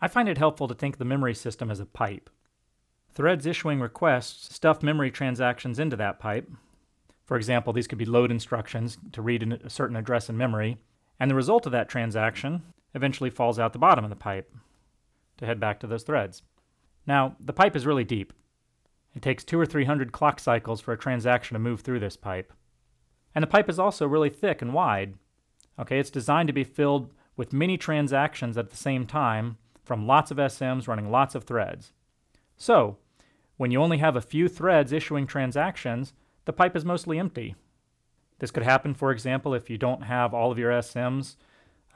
I find it helpful to think of the memory system as a pipe. Threads issuing requests stuff memory transactions into that pipe. For example, these could be load instructions to read a certain address in memory, and the result of that transaction eventually falls out the bottom of the pipe to head back to those threads. Now, the pipe is really deep. It takes two or three hundred clock cycles for a transaction to move through this pipe. And the pipe is also really thick and wide. Okay, it's designed to be filled with many transactions at the same time from lots of SMs running lots of threads. So, when you only have a few threads issuing transactions, the pipe is mostly empty. This could happen, for example, if you don't have all of your SMs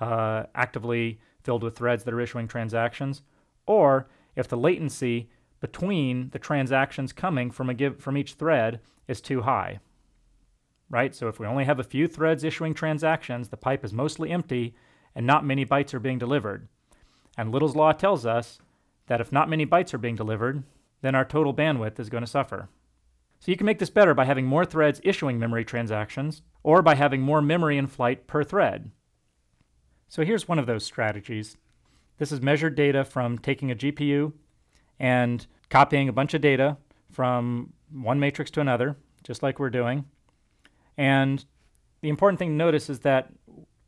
uh, actively filled with threads that are issuing transactions, or if the latency between the transactions coming from a give from each thread is too high. Right? So if we only have a few threads issuing transactions, the pipe is mostly empty and not many bytes are being delivered. And Little's law tells us that if not many bytes are being delivered, then our total bandwidth is going to suffer. So you can make this better by having more threads issuing memory transactions, or by having more memory in flight per thread. So here's one of those strategies. This is measured data from taking a GPU and copying a bunch of data from one matrix to another, just like we're doing. And the important thing to notice is that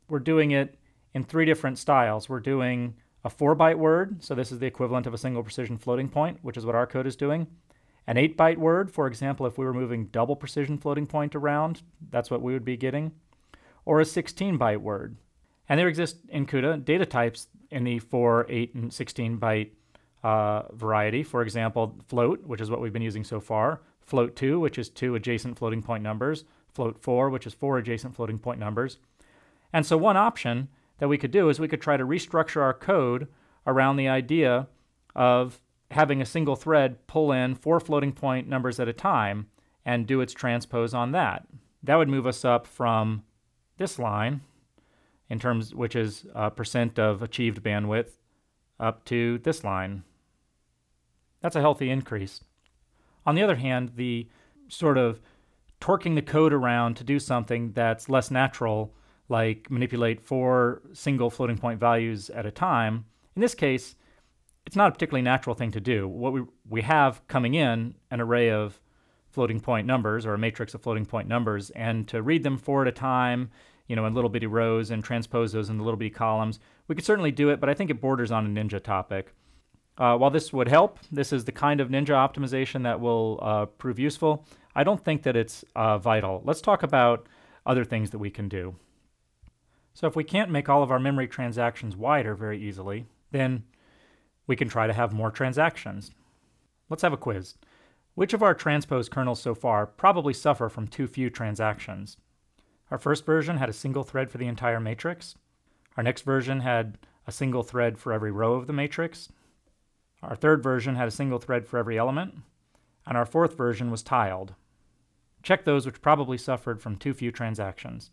we're doing it in three different styles. We're doing a 4 byte word, so this is the equivalent of a single precision floating point, which is what our code is doing. An 8 byte word, for example, if we were moving double precision floating point around, that's what we would be getting. Or a 16 byte word. And there exist in CUDA data types in the 4, 8, and 16 byte uh, variety. For example, float, which is what we've been using so far, float 2, which is two adjacent floating point numbers, float 4, which is four adjacent floating point numbers. And so one option that we could do is we could try to restructure our code around the idea of having a single thread pull in four floating point numbers at a time and do its transpose on that. That would move us up from this line in terms which is uh, percent of achieved bandwidth up to this line. That's a healthy increase. On the other hand, the sort of torquing the code around to do something that's less natural, like manipulate four single floating point values at a time, in this case, it's not a particularly natural thing to do. What we, we have coming in an array of floating point numbers or a matrix of floating point numbers, and to read them four at a time you know, in little bitty rows and transpose those into little bitty columns. We could certainly do it, but I think it borders on a Ninja topic. Uh, while this would help, this is the kind of Ninja optimization that will uh, prove useful. I don't think that it's uh, vital. Let's talk about other things that we can do. So if we can't make all of our memory transactions wider very easily, then we can try to have more transactions. Let's have a quiz. Which of our transpose kernels so far probably suffer from too few transactions? Our first version had a single thread for the entire matrix. Our next version had a single thread for every row of the matrix. Our third version had a single thread for every element. And our fourth version was tiled. Check those which probably suffered from too few transactions.